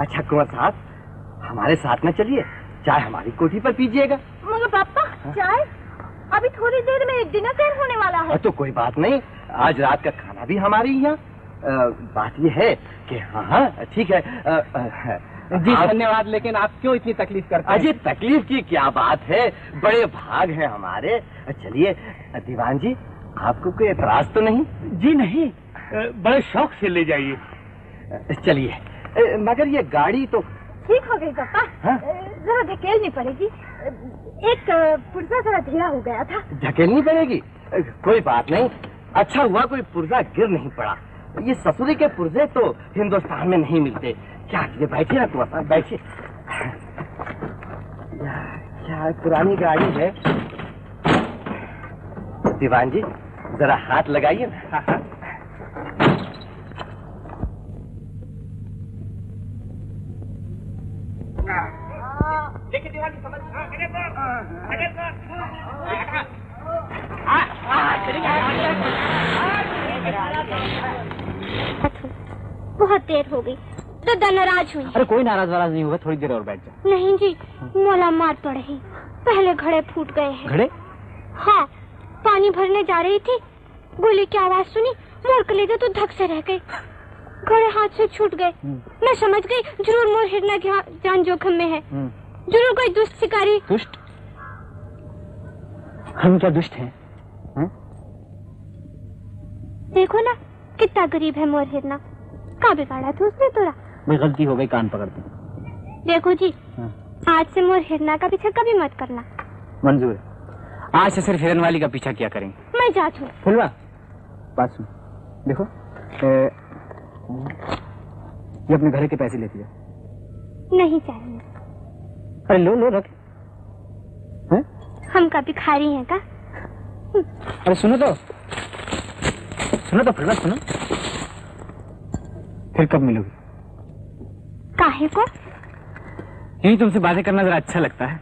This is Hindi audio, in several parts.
अच्छा कुंवर साहब हमारे साथ में चलिए। चाय हमारी कोठी पर पीजिएगा। मगर पापा चाय? अभी थोड़ी देर में डिनर टाइम होने वाला है। तो कोई बात नहीं। आज रात का खाना भी हमारे यहाँ। बात ये है कि हाँ हाँ ठीक है। जी धन्यवाद लेकिन आप क्यों इतनी तकलीफ़ करते हैं? अजय तकलीफ़ की क्या बात है? बड़े भाग हैं हमारे। चलिए दीवान जी आपको कोई एतराज़ तो नहीं? जी नहीं। बड़े शौक से ले जाइए। चलिए। मगर ये गाड़ी तो ठीक हो गई पापा। हाँ? जरा धकेलनी पड़ेगी। एक पुर्जा जरा ढीला हो गया था। धकेलनी पड़ेगी? कोई बात नहीं। अच्छा हुआ कोई पुर्जा गिर नहीं पड़ा। ये ससुरी के पुर्जे तो हिंदुस्तान में नहीं मिलते। क्या ये बैठिए ना साहब बैठिए। क्या पुरानी गाड़ी है? दीवान जी जरा हाथ लगाइए ना। बहुत देर हो गई। दादा नाराज़ हुई। अरे कोई नाराज़ वाराज नहीं होगा थोड़ी देर और बैठ जाओ नहीं जी मोला मार पड़ रही पहले घड़े फूट गए हैं। घड़े? हाँ पानी भरने जा रही थी। गोली की आवाज़ सुनी मोर कलेजा तो धक से रह गई घड़े हाथ से छूट गए। मैं समझ गई ज़रूर मोर हिरना की जान जोखिम में है। ज़रूर कोई दुष्ट शिकारी। दुष्ट? हम क्या दुष्ट हैं? हैं? देखो ना कितना गरीब है मोर हिरना। का बिगाड़ा था उसने तोरा भाई गलती हो गई कान पकड़ते। देखो जी हाँ। आज से मोर हिरना का पीछा कभी मत करना। मंजूर है आज से सिर्फ़ हिरन वाली का पीछा किया करेंगे। मैं जात हूँ। फुलवा बात सुन। देखो ए, ये अपने घर के पैसे लेती है। नहीं चाहिए। अरे लो लो रख। हम का भिखारी हैं का? अरे सुनो तो। सुनो तो फुलवा सुनो। फिर कब मिलोगी? काहे को यही तुमसे बातें करना जरा अच्छा लगता है।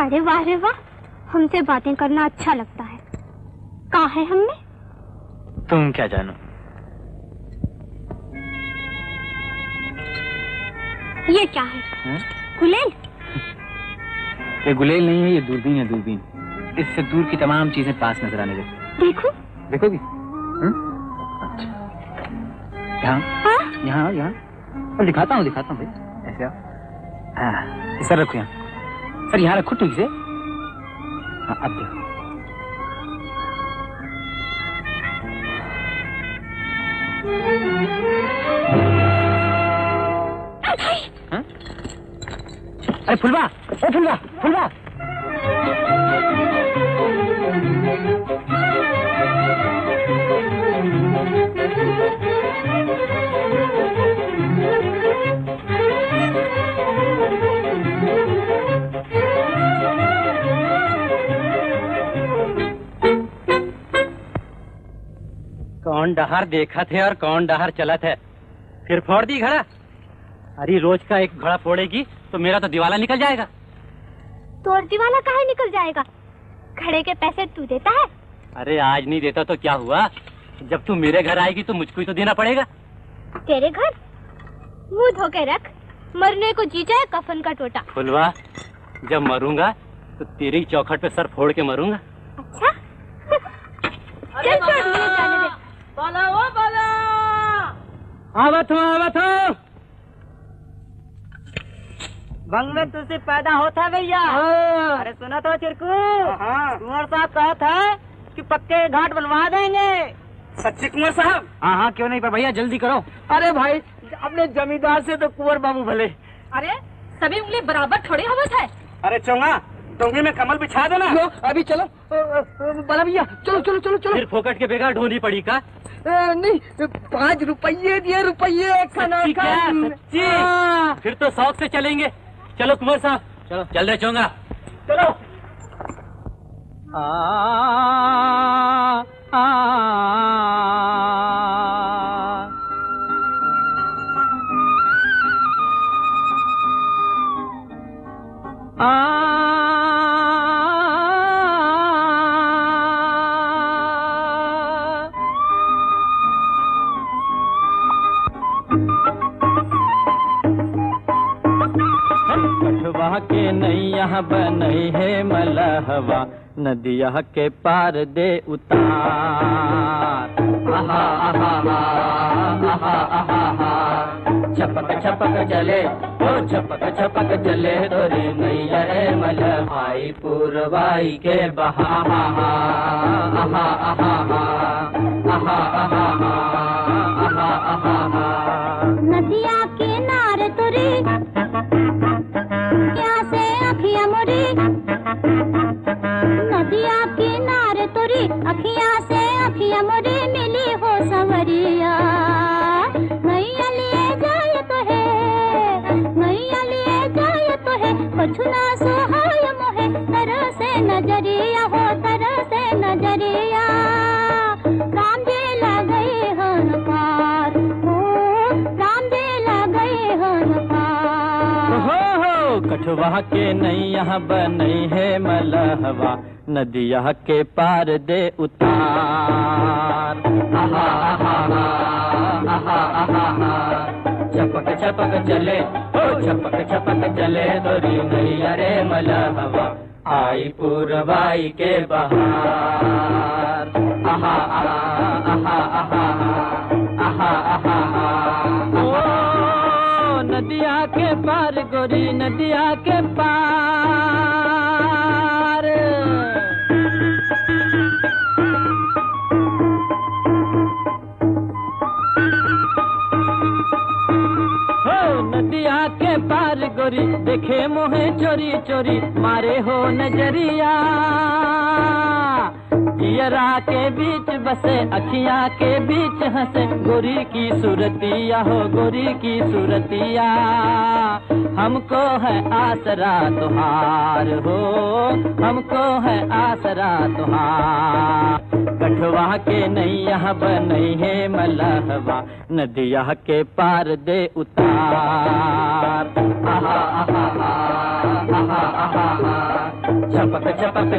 अरे वाह रे वाह हमसे बातें करना अच्छा लगता है। का है हमें तुम क्या जानो। ये क्या है? हैं? गुलेल? ये गुलेल नहीं है ये दूरबीन है दूरबीन। इससे दूर की तमाम चीज़ें पास नज़र आने लगती। देखो। देखोगी? हम्म? अच्छा। हाँ यहाँ यहाँ। दिखाता हूँ दिखाता हूँ भाई। ऐसे आओ। हाँ सर रखो यहाँ। सर यहाँ रखो ठीक से। हाँ अब देखो। हाँ? अरे फुलवा। ओ फुलवा फुलवा। कौन डहार देखा थे और कौन डहार चला थे फिर फोड़ दी घड़ा। अरे रोज का एक घड़ा फोड़ेगी तो मेरा तो दिवाला निकल जाएगा। तोड़ दीवाला काहे निकल जाएगा? खड़े के पैसे तू देता है? अरे आज नहीं देता तो क्या हुआ? जब तू मेरे घर आएगी तो मुझको ही तो देना पड़ेगा। तेरे घर? मुँह धो के रख। मरने को जी जाए कफन का टोटा। फुलवा जब मरूँगा तो तेरी चौखट पे सर फोड़ के मरूँगा। अच्छा चल छोड़ मुझे जाने दे बाला ओ बाला आवत हूँ आवत हूँ। बंग में तुझसे पैदा होता है भैया। अरे सुना तो चिरकू। कुंवर साहब कहा था कि पक्के घाट बनवा देंगे। सच्चे कुंवर साहब? हाँ हाँ क्यों नहीं पर भैया जल्दी करो। अरे भाई अपने जमींदार से तो कुंवर बाबू भले। अरे सभी उंगली बराबर थोड़ी होवत है। अरे चौंगा डोंगी में कमल बिछा देना। अभी चलो। बाला भैया चलो चलो चलो चलो। फिर फोकट के बेकार ढोनी पड़ी का? नहीं पाँच रुपये दिए रुपये खाना हाँ। फिर तो शौक से चलेंगे। चलो कुमार साहब चलो चल रहे चोंगा चलो। आ, नदिया के पार दे उतार आहा आहा आहा छपक छपक चले ओ छपक छपक चले तोरी मैया रे मलहाई पूरवाई के बहा आहा आहा आहा आहा नदिया के नार तोरे अखियाँ से अखियाँ मुरी मिली हो सवरिया। नैया लिए जाए तो है नैया लिए जाए तो है। कुछ ना सुहाय मोहे, तरह से नज़रिया हो, तरह से नज़रिया। राम जी लगे हन पार हो राम जी लगे हन पार। हो हो कठवा के नैया बनई है मलहवा। नदिया के पार दे उतार। आहा आहा आहा छपक छपक चले, ओ छपक छपक चले तोरी नैया रे मलहवा। आई पूर्वाई के बहार। आहा आहा आहा आहा आहा आहा। ओ, नदिया के पार, गोरी नदिया के पार। गोरी देखे मोहे चोरी चोरी मारे हो नज़रिया। जियरा के बीच बसे, अखिया के बीच हंसे, गोरी की सूरतिया हो, गोरी की सूरतिया। हमको है आसरा तुहार हो, हमको है आसरा तुहार। कठवा के नैया बनई है मलहवा, नदिया के पार दे उतार। आहा आहा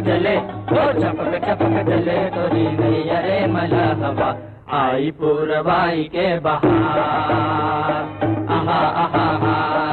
जले तो छपक छपक चले तोरी नैया रे मलहवा, आई पूरवाई के बहार। आहा आहा आहा।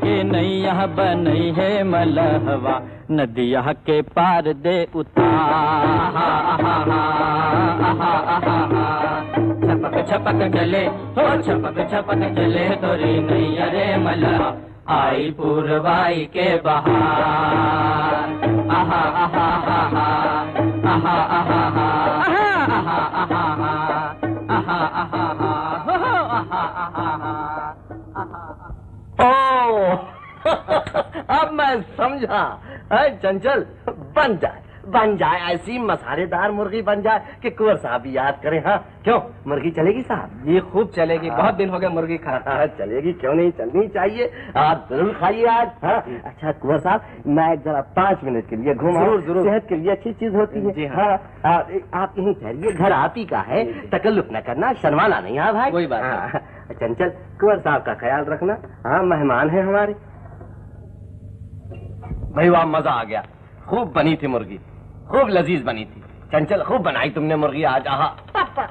के नैया बनई है मलहवा, नदिया के पार दे उतार। छपक छपक चले हो छपक छपक चले तोरी नैया रे मलहवा, आई पूर्वाई के बहार। समझा। है चंचल बन जाए। बन जाए ऐसी मसालेदार मुर्गी बन जाए कि कुंवर साहब भी याद करें हाँ। क्यों? मुर्गी चलेगी साहब? ये खूब चलेगी बहुत दिन हो गए मुर्गी खा हाँ, चलेगी क्यों नहीं? चलनी चाहिए। आप ज़रूर खाइए आज हाँ। अच्छा कुंवर साहब मैं जरा पाँच मिनट के लिए घूमा ज़रूर, ज़रूर। सेहत के लिए अच्छी चीज़ होती है। जी हाँ। हाँ, आप आप यहीं ठहरिए घर आप ही का है। तकल्लुफ न करना शर्माना नहीं हाँ भाई? कोई बात हाँ, चंचल कुंवर साहब का ख्याल रखना। हाँ मेहमान है हमारे। भाई वाह मज़ा आ गया। खूब बनी थी मुर्गी। खूब लजीज बनी थी। चंचल खूब बनाई तुमने मुर्गी आज। आहा। पापा।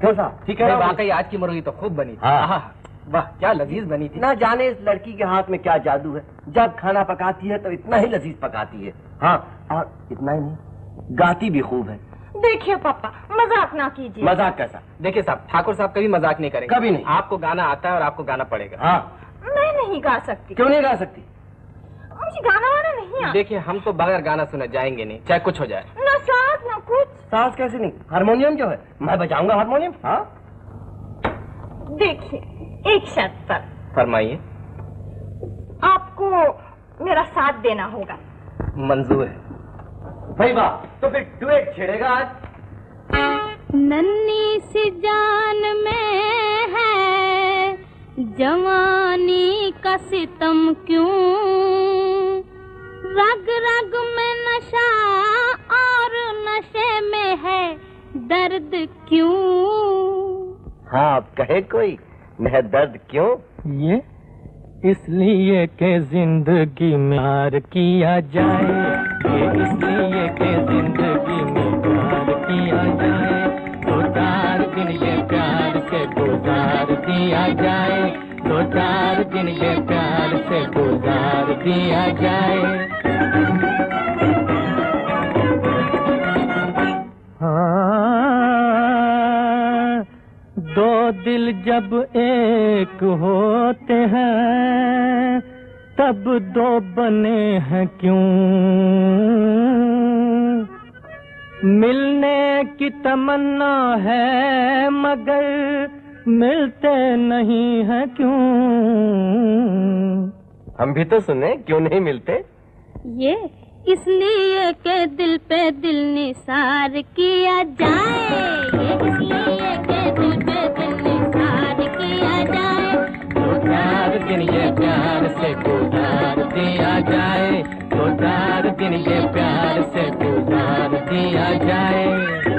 क्यों साहब ठीक है वाकई आज की मुर्गी तो खूब बनी थी। हाँ। आहा, वाह क्या लजीज बनी थी। ना जाने इस लड़की के हाथ में क्या जादू है। जब खाना पकाती है तो इतना ही लजीज पकाती है। हाँ और इतना ही नहीं गाती भी खूब है। देखिए पापा मज़ाक ना कीजिए। मज़ाक कैसा? देखिए साहब ठाकुर साहब कभी मज़ाक नहीं करेंगे। कभी नहीं। आपको गाना आता है और आपको गाना पड़ेगा। हाँ। मैं नहीं गा सकती। क्यों नहीं गा सकती? मुझे गाना वाना नहीं आता देखिए हम तो बगैर गाना सुने जाएँगे नहीं चाहे कुछ हो जाए। ना साथ ना कुछ। सांस कैसे नहीं? हारमोनियम क्यों है। मैं बजाऊँगा हारमोनियम हाँ? देखिए एक शर्त पर। फरमाइए। आपको मेरा साथ देना होगा। मंजूर है। भाई वाह तो फिर डुएट छेड़ेगा आज। नन्ही सी जान में है जवानी का सितम क्यों रग रग में नशा और नशे में है दर्द क्यों? हाँ आप कहे कोई मैं दर्द क्यों? ये इसलिए के ज़िंदगी में प्यार किया जाए। ये इसलिए के ज़िंदगी में प्यार किया जाए। दो चार दिन ये प्यार से गुजार दिया जाए। दो चार दिन ये प्यार से गुजार दिया जाए। दो दिल जब एक होते हैं, तब दो बने हैं क्यों? मिलने की तमन्ना है, मगर मिलते नहीं हैं क्यों? हम भी तो सुने, क्यों नहीं मिलते? ये इसलिए के दिल पे दिल निसार किया जाए, ये इसलिए के दिल पे चार दिन ये प्यार से गुजार दिया जाए। चार दिन ये प्यार से गुजार दिया जाए।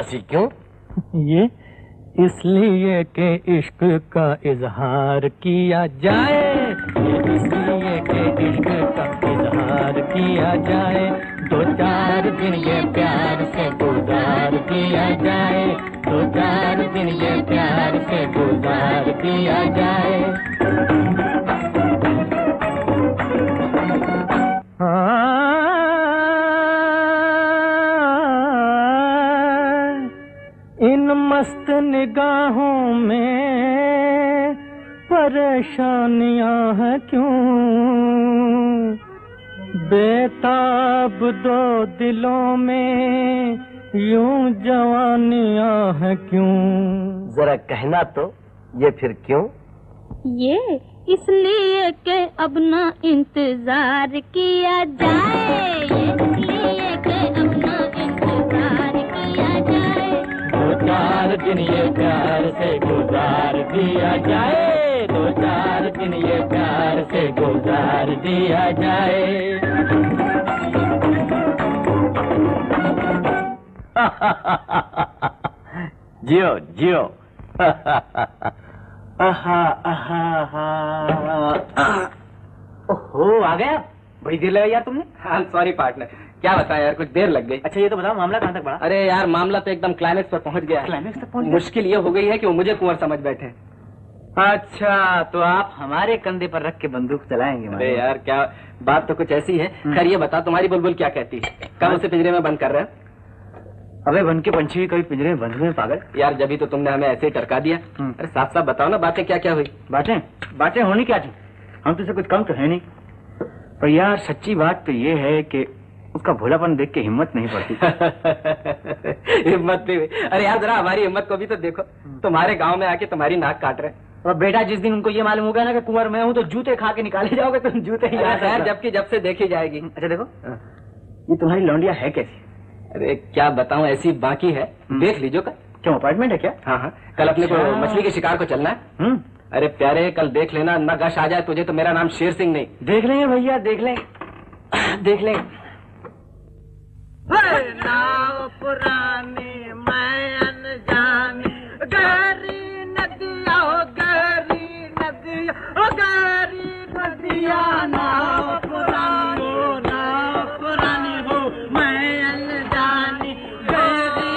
ये बेबसी क्यों? ये इसलिए के इश्क का इजहार किया जाए। इसलिए के इश्क का इजहार किया जाए। दो चार दिन ये प्यार से गुजार किया जाए। दो चार दिन ये प्यार से गुजार किया जाए। निगाहों में परेशानियाँ हैं क्यों? बेताब दो दिलों में यूँ जवानियाँ हैं क्यों? जरा कहना तो ये फिर क्यों? ये इसलिए के अब ना इंतज़ार किया जाए चार दिन ये प्यार से गुजार दिया जाए। दो चार दिन ये प्यार से गुजार दिया जाए। जियो जियो। आहा आहा आहा ओहो, आ गया? बड़ी देर लगा यार तुमने। हाँ सॉरी पार्टनर क्या बताया यार कुछ देर लग गई। अच्छा ये तो बताओ मामला कहाँ तक बढ़ा? अरे यार मामला तो एकदम क्लाइमेक्स पर पहुँच गया। क्लाइमेक्स तक पहुँच मुश्किल ये हो गई है कि वो मुझे कुंवर समझ बैठे। अच्छा तो आप हमारे कंधे पर रख के बंदूक चलाएँगे अरे यार क्या बात तो कुछ ऐसी है। खैर ये बता तुम्हारी बुलबुल क्या कहती है? कब उसे पिंजरे में बंद कर रहे हैं? अबे बन के पंछी कभी पिंजरे में बंद हुए पागल? यार जब तो तुमने हमें ऐसे ही टरका दिया। हम्म। अरे साफ़ साफ़ बताओ ना बातें क्या क्या हुई? बातें? बातें होनी क्या थी? हम तुझसे कुछ कम तो है नहीं। पर यार सच्ची बात तो ये है कि उसका भोलापन देख के हिम्मत नहीं पड़ती हिम्मत नहीं अरे यार जरा हमारी हिम्मत को भी तो देखो। तुम्हारे गाँव में आके तुम्हारी नाक काट रहे और बेटा जिस दिन उनको ये मालूम होगा ना कि कुंवर मैं हूँ तो जूते खा के निकाले जाओगे तुम जूते ही यार। जबकि जब से देखी जाएगी। अच्छा देखो। ये तुम्हारी लौंडिया है कैसी? अरे क्या बताऊँ ऐसी बाकी है। देख लीजिए कल। क्यों अपार्टमेंट है क्या? हाँ हाँ। कल अपने को अच्छा। मछली के शिकार को चलना है। हम्म। अरे प्यारे कल देख लेना न गश आ जाए तुझे तो मेरा नाम शेर सिंह नहीं। देख लेंगे भैया देख लें देख लेंगे। Oh, पुरानी ग़री गरी हो जानी। गरी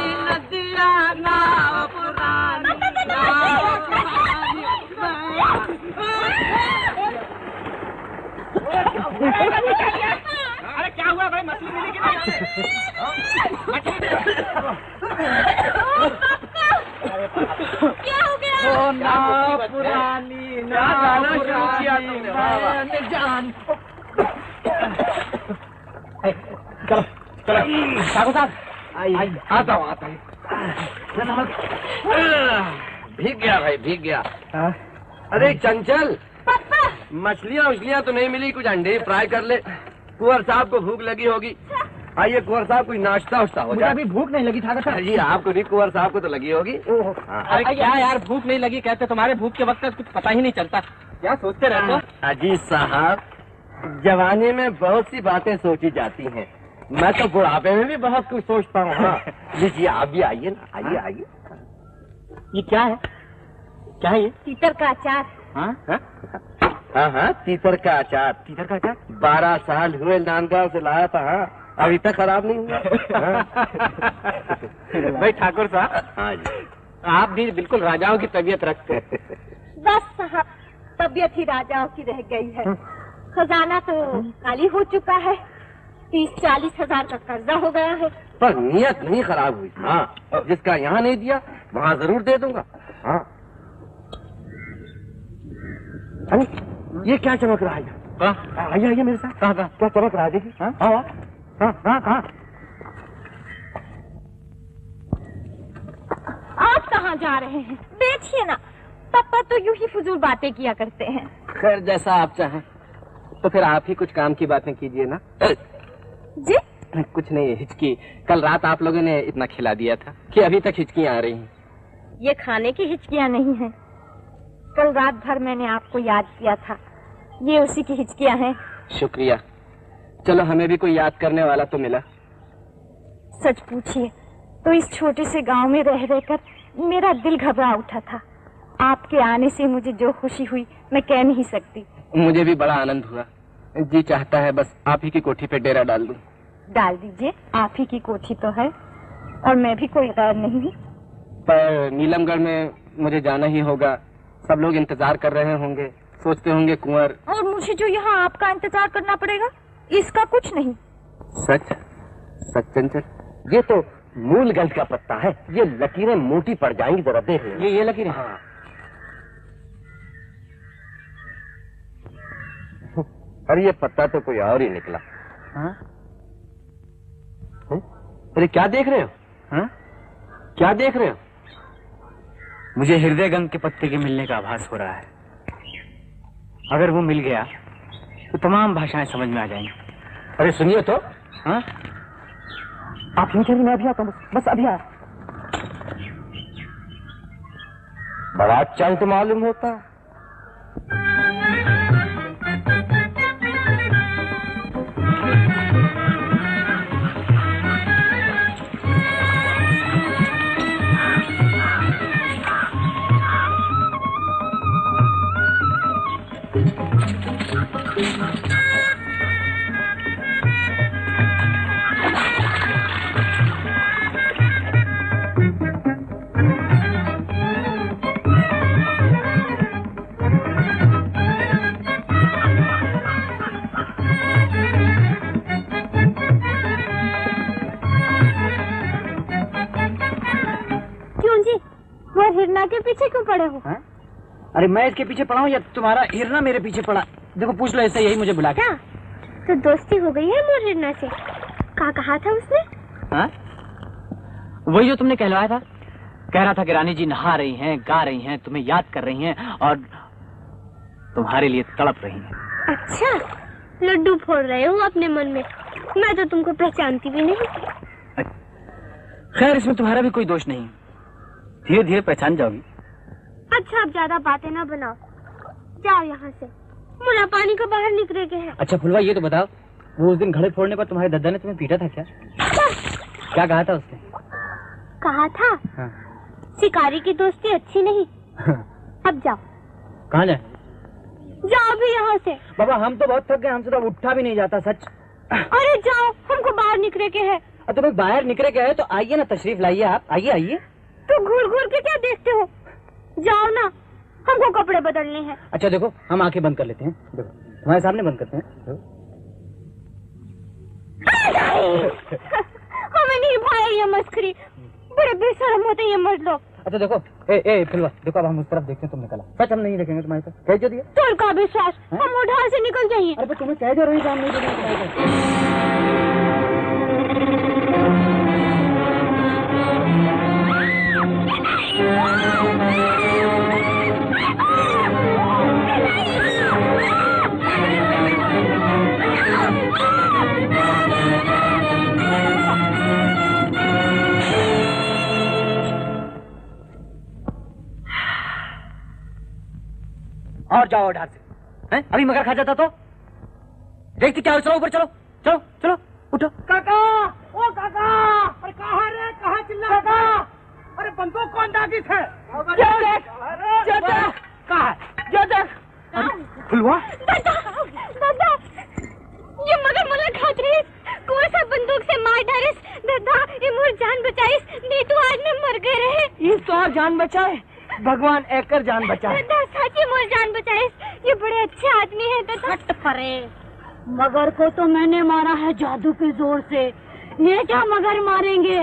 क्या हो गया ना पुरानी ना गाना शुरू किया तुमने। जान चलो चलो साहब साहब आता भीग गया भाई भीग गया अरे चंचल मछलियाँ उछलियाँ तो नहीं मिली, कुछ अंडे फ्राई कर ले कुंवर साहब को भूख लगी होगी आइए कुंवर साहब कोई नाश्ता उश्ता हो मुझे जाए। अभी भूख नहीं लगी था सर जी आपको नहीं कुंवर साहब को तो लगी होगी। हाँ। अरे क्या यार भूख नहीं लगी कहते तुम्हारे भूख के वक्त कुछ पता ही नहीं चलता। क्या सोचते रहते हो? अज़ीज़ साहब जवानी में बहुत सी बातें सोची जाती हैं। मैं तो बुढ़ापे में भी बहुत कुछ सोचता हूँ हाँ। जी जी आप भी आइए ना आइए आइए। ये क्या है? क्या है ये? तीतर का अचार। हाँ? हाँ? हाँ तीतर का अचार। तीतर का क्या बारह साल हुए नांदगांव से लाया था हाँ। अभी तक खराब नहीं हुआ। हाँ। भाई ठाकुर साहब हाँ जी। आप भी बिल्कुल राजाओं की तबीयत रखते। हैं बस साहब तबीयत ही राजाओं की रह गई है। खजाना तो खाली हो चुका है। तीस चालीस हज़ार का कर्जा हो गया है। पर नियत नहीं खराब हुई। हाँ जिसका यहाँ नहीं दिया वहाँ ज़रूर दे दूँगा। हाँ। अरे ये क्या चमक रहा है? हाँ? आइए आइए मेरे साथ। कहाँ कहाँ क्या चमक रहा है? देखिए। हाँ? हाँ। हाँ हाँ हाँ। आप कहाँ जा रहे हैं? देखिए ना। पापा तो यूँ ही फजूल बातें किया करते हैं। खैर जैसा आप चाहें। तो फिर आप ही कुछ काम की बातें कीजिए ना। जी? कुछ नहीं हिचकी। कल रात आप लोगों ने इतना खिला दिया था कि अभी तक हिचकियाँ आ रही हैं। ये खाने की हिचकियाँ नहीं है। कल रात भर मैंने आपको याद किया था। ये उसी की हिचकियाँ हैं। शुक्रिया। चलो हमें भी कोई याद करने वाला तो मिला। सच पूछिए तो इस छोटे से गाँव में रह रहकर मेरा दिल घबरा उठा था। आपके आने से मुझे जो खुशी हुई मैं कह नहीं सकती। मुझे भी बड़ा आनंद हुआ। जी चाहता है बस आप ही की कोठी पे डेरा डाल दूँ। डाल दीजिए आप ही की कोठी तो है और मैं भी कोई गैर नहीं पर नीलमगढ़ में मुझे जाना ही होगा। सब लोग इंतज़ार कर रहे होंगे सोचते होंगे कुंवर। और मुझे जो यहाँ आपका इंतज़ार करना पड़ेगा इसका कुछ नहीं। सच? सच चंचल ये तो मूल गंध का पत्ता है। ये लकीरें मोटी पड़ जाएँगी जरा देख ये ये लकीरें हाँ। अरे ये पत्ता तो कोई और ही निकला। हाँ? अरे क्या देख रहे हो? हाँ? क्या देख रहे हो? मुझे हृदय गंग के पत्ते के मिलने का आभास हो रहा है। अगर वो मिल गया तो तमाम भाषाएँ समझ में आ जाएँगी। अरे सुनिए तो। हाँ? आप यूँ चलिए मैं अभी आता हूँ बस, अभी आ बड़ा चंट मालूम होता। है पीछे क्यों पड़े हो? हाँ? अरे मैं इसके पीछे पड़ा हूँ या तुम्हारा हिरना मेरे पीछे पड़ा? देखो पूछ लो ऐसा यही मुझे बुला क्या? तो दोस्ती हो गई है मोर हिरना से। क्या कहा था उसने? हाँ? वही जो तुमने कहलवाया था? कह रहा था कि रानी जी नहा रही हैं गा रही हैं तुम्हें याद कर रही हैं और तुम्हारे लिए तड़प रही हैं। अच्छा लड्डू फोड़ रहे हो अपने मन में। मैं तो तुमको पहचानती भी नहीं। खैर इसमें तुम्हारा भी कोई दोष नहीं। धीरे धीरे पहचान जाओगी। अच्छा अब ज़्यादा बातें ना बनाओ। जाओ यहाँ से। मुला पानी को बाहर निकले गए है। अच्छा फुलवा ये तो बताओ वो उस दिन घड़े फोड़ने पर तुम्हारे दादा ने तुम्हें पीटा था क्या? क्या कहा था उसने? कहा था? हाँ। शिकारी की दोस्ती अच्छी नहीं। अब जाओ। कहाँ जाए? जाओ भी यहाँ से। बाबा हम तो बहुत थक गए हमसे तो उठा भी नहीं जाता सच। अरे जाओ हमको बाहर निकले के है। तुम्हें बाहर निकले गए तो आइए ना तशरीफ़ लाइए आप। आइए आइए। तो घूर घूर के क्या देखते हो? जाओ ना। हमको कपड़े बदलने हैं। अच्छा देखो हम आँखें बंद कर लेते हैं। देखो हमारे सामने बंद करते हैं। हमें नहीं भाई ये मस्करी। बड़े बेशरम होते ये मर्द लोग। अच्छा देखो ए ए फिलवा देखो अब हम उस तरफ़ देखते हैं तुम निकला सच हम नहीं देखेंगे तुम्हारी तरफ़ कह जो दिया। तोर का विश्वास हम उधार से निकल जाइए। अरे तुम्हें कह जो रही हम नहीं देखेंगे जाओ ढार से हैं? अभी मगर खा जाता तो? देखते क्या हो चलो ऊपर चलो। चलो चलो उठो। काका ओ काका अरे कहाँ रे? कहाँ चिल्ला काका अरे बंदूक कौन दागिस है जो देख जो देख। कहाँ है? जो देख। खुलवा। दादा दादा ये मगर मुला खात रहीस कुआँ सा बंदूक से मार डारिस दादा ये मोर जान बचाइस। नहीं तो आज मैं मर गए रहे। इस तो और जान बचाए। भगवान एकर जान बचाए। दादा सच्ची मोर जान बचाइस ये बड़े अच्छे आदमी है दादा। हट फरे मगर को तो मैंने मारा है जादू के ज़ोर से। ये क्या मगर मारेंगे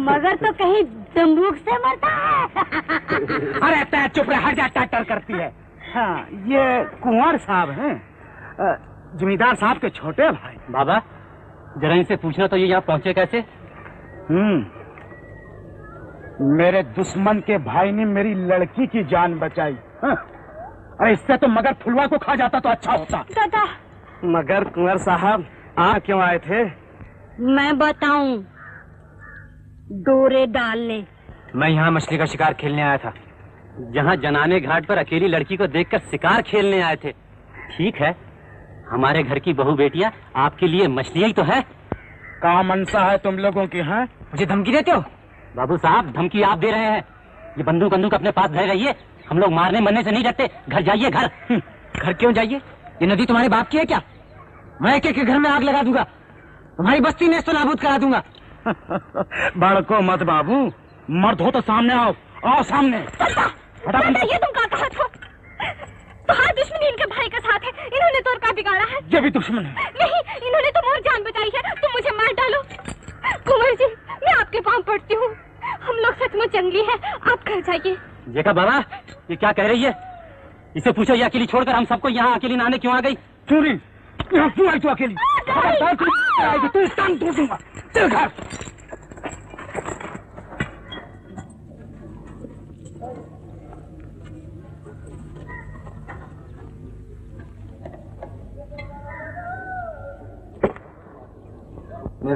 मगर तो कहीं बंदूक से मरता है। अरे तय चुप रहे हर जाता टटर करती है। हाँ ये कुंवर साहब हैं। जमींदार साहब के छोटे भाई। बाबा जरा इनसे पूछना तो ये यहाँ पहुँचे कैसे? हम्म। मेरे दुश्मन के भाई ने मेरी लड़की की जान बचाई। हाँ? अरे इससे तो मगर फुलवा को खा जाता तो अच्छा होता। दादा। मगर कुंवर साहब आ क्यों आए थे? मैं बताऊँ डोरे डालने मैं यहाँ मछली का शिकार खेलने आया था। जहाँ जनाने घाट पर अकेली लड़की को देखकर शिकार खेलने आए थे। ठीक है हमारे घर की बहू बेटियाँ आपके लिए मछलियाँ ही तो है। कहा मनसा है तुम लोगों की है? मुझे धमकी देते हो? बाबू साहब धमकी आप दे रहे हैं। ये बंदूक बंदूक अपने पास धरे रहिए हम लोग मारने मरने से नहीं डरते। घर जाइए घर। हम्म, घर क्यों जाइए? ये नदी तुम्हारे बाप की है क्या? मैं एक एक के घर में आग लगा दूँगा। तुम्हारी बस्ती में तो नाबूद करा दूँगा। बड़को मत बाबू। मर्द हो तो सामने आओ। आओ सामने। ये तुम कहा था तो हाँ दुश्मनी इनके भाई का साथ है। इन्होंने तो और का बिगाड़ा है। ये भी दुश्मन है। नहीं इन्होंने तो मोर जान बचाई है। तुम मुझे मार डालो। कुंवर जी मैं आपके पाँव पड़ती हूँ। हम लोग सचमुच जंगली हैं। आप घर जाइए। देखा बाबा? ये क्या कह रही है? इसे पूछो ये अकेली छोड़कर हम सबको यहाँ अकेली नहाने क्यों आ गई? चूरी! यहाँ क्यों आई तू अकेली? तू इस तोड़ दूँगा। चल घर।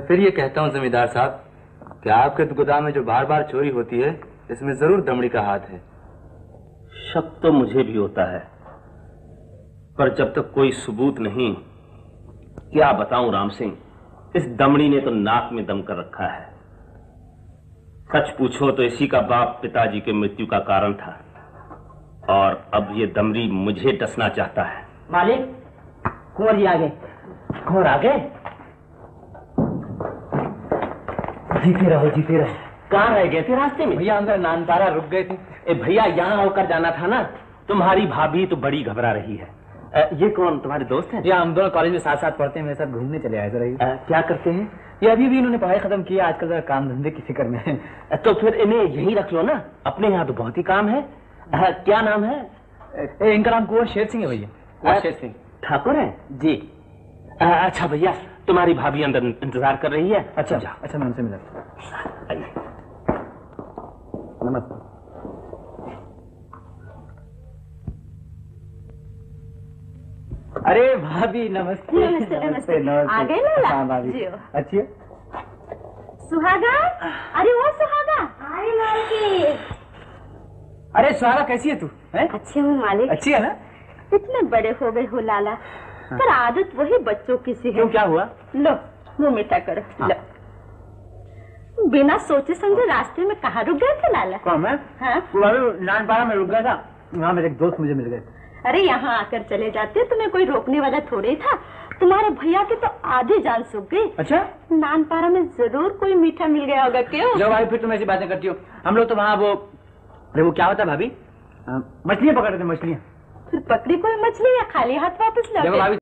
मैं फिर ये कहता हूँ जमींदार साहब कि आपके गोदाम में जो बार बार चोरी होती है इसमें ज़रूर दमड़ी का हाथ है। शक तो मुझे भी होता है पर जब तक कोई सबूत नहीं क्या बताऊँ राम सिंह इस दमड़ी ने तो नाक में दम कर रखा है। सच पूछो तो इसी का बाप पिताजी के मृत्यु का कारण था और अब ये दमड़ी मुझे डसना चाहता है। मालिक कुंवर जी आ गए कौन आ गए जीते रहो जीते रहो। कहाँ रह गए थे रास्ते में। भैया अंदर नानतारा रुक गए थे। ए भैया यहाँ होकर जाना था ना? तुम्हारी भाभी तो बड़ी घबरा रही है। ये कौन? तुम्हारे दोस्त हैं? या हम दोनों कॉलेज में साथ साथ पढ़ते हैं। मेरे साथ घूमने चले आए जरा क्या करते हैं? ये अभी भी इन्होंने पढ़ाई खत्म की आजकल जरा काम धंधे की फ़िक्र में है। तो फिर इन्हें यही रख लो ना। अपने यहाँ तो बहुत ही काम है। अ, क्या नाम है? ए, इनका नाम कुंवर शेर सिंह है भैया। शेर सिंह ठाकुर है? जी। अच्छा भैया। तुम्हारी भाभी अंदर इंतज़ार कर रही है? अच्छा जाओ। अच्छा मैं उनसे मिला आइए। नमस्ते। अरे भाभी नमस्ते। नमस्ते, नमस्ते। नमस्ते। आ गए लाला? हाँ भाभी। अच्छी है? सुहागा? अरे वो सुहागा। अरे मालिक। अरे सुहागा कैसी है तू हैं? अच्छे हो मालिक। अच्छी है ना? इतने बड़े हो गए हो लाला। पर आदत वही बच्चों की सी है। क्यों क्या हुआ? लो मुँह मीठा करो। लो। बिना सोचे समझे रास्ते में कहाँ रुक गए थे लाला? मैं? हाँ। नानपाड़ा में रुक गया था। वहाँ मेरे एक दोस्त मुझे मिल गए। अरे यहाँ आकर चले जाते तुम्हें कोई रोकने वाला थोड़े ही था। तुम्हारे भैया की तो आधी जान सूख गई। अच्छा? नानपारा में ज़रूर कोई मीठा मिल गया होगा क्यों? लो भाई फिर तुम ऐसी बातें करती हो। हम लोग तो वहाँ वो अरे वो क्या होता है भाभी मछलियाँ पकड़ रहे थे मछलियाँ। फिर पकड़ी कोई मछली या खाली हाथ वापस लौटे?